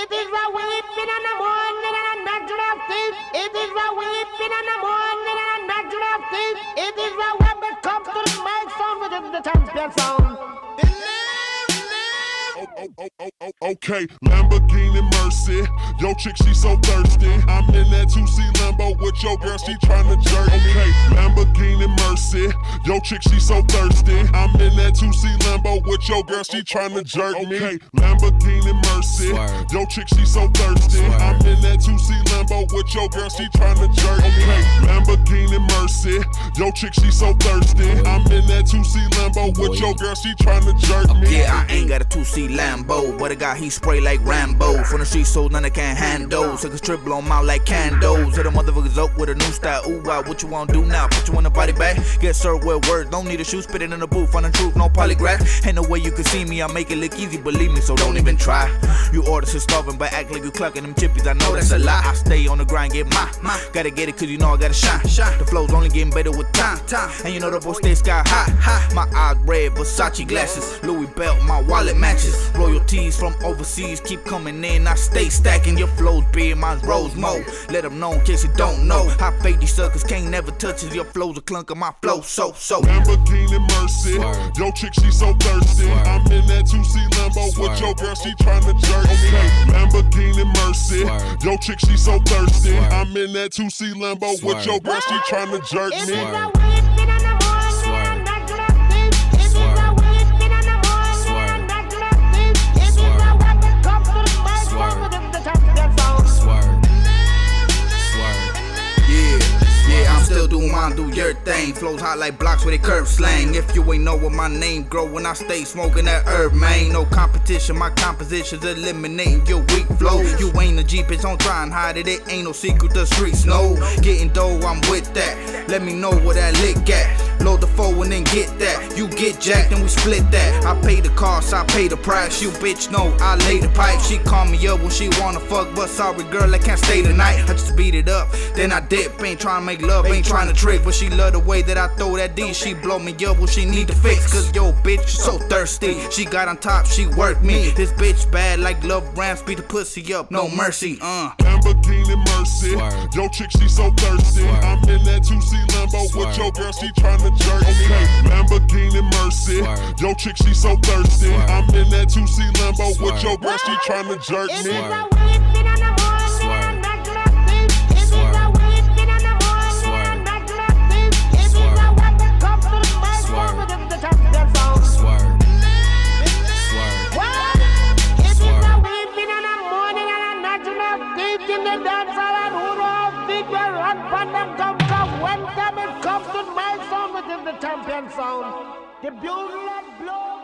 It is a weeping in the morning and a of teeth. It is a weeping in the morning and a of teeth. It is a when it comes to the mic sound within the champion sound. Oh, oh, oh, okay, Lamborghini Mercy. Yo, chick, she so thirsty. I'm in that 2C Lambo with your girl, she tryna jerk. Me. Okay, Lamborghini Mercy. Yo, chick, she so thirsty. I'm in that 2C Lambo with your girl, she tryna jerk me. Okay, Lamborghini Mercy. Yo, chick, she so thirsty. I'm in that 2C Lambo with your girl, she tryna jerk. Okay, Lamborghini Mercy. Yo, chick, she so thirsty. I'm in that 2C Lambo with your girl, she tryna jerk me. Yeah, I ain't got a 2C Lambo, but I got he spray like Rambo. From the street, so none I can handle. Took a strip, blow out like candles. Hit the motherfuckers up with a new style. Ooh, wow, what you wanna do now? Put you in the body bag. Get served with words. Don't need a shoe, spit it in the booth. On the truth, no polygraph. Ain't no way you can see me. I make it look easy, believe me, so don't even try. You orders is starving, but act like you clucking them chippies. I know that's a lie. I stay on the grind, get my, my. Gotta get it, cause you know I gotta shine. Shine. The flow's only getting better with time. time. And you know the boy stay sky high. high. My eyes red, Versace glasses. Louis belt, my wallet matches. Royalties from overseas keep coming in. I stay stacking. Your flows big, mine's rose mo. Let them know in case you don't know. How fake these suckers can't never touch us. Your flow's a clunk of my flow, so, so. Lamborghini Mercy. Yo, chick, she so thirsty. I'm in that 2C Lambo with your girl, she tryna jerk. Okay, Lamborghini Mercy. Yo, chick, she so thirsty. I'm in that 2C Lambo with your girl, she tryna jerk me. a weeping in the morning and a gnashing of teeth. It is a weeping in the morning and a gnashing of teeth. It is a when it comes to the mic sound within the champion sound. Yeah, yeah, I'm still doing mine, do your thing. Flows hot like blocks with a curve slang. If you ain't know what my name grow when I stay smoking that herb, man. No competition, my composition's eliminating your weak flow. You ain't a Jeep, it's on try and hide it. It ain't no secret, the streets know. Getting dough, I'm with that. Let me know where that lick at. Load the foe and then get that. You get jacked and we split that. I pay the cost, I pay the price. You bitch know I lay the pipe. She call me up when she wanna fuck, but sorry girl, I can't stay tonight. I just beat it up, then I dip. Ain't trying to make love, ain't trying to trick, but she love the way that I throw that D. She blow me up when she need to fix. Cause yo bitch so thirsty. She got on top, she worked me. This bitch bad like love rams, beat the pussy up, no mercy. Uh. Lamborghini Mercy. Yo, chick, she so thirsty. I'm in that 2C Lambo with your girl, she tryna jerk. Me. Okay, Lamborghini Mercy. Yo, chick, she so thirsty. I'm in that 2C Lambo with your girl, she tryna jerk It is me. Of in the dance hall and who knows feet will run from them come come when it comes to my sound within the champion sound. The bugle blow.